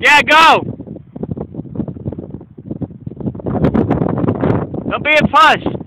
Yeah, go! Don't be a fuss.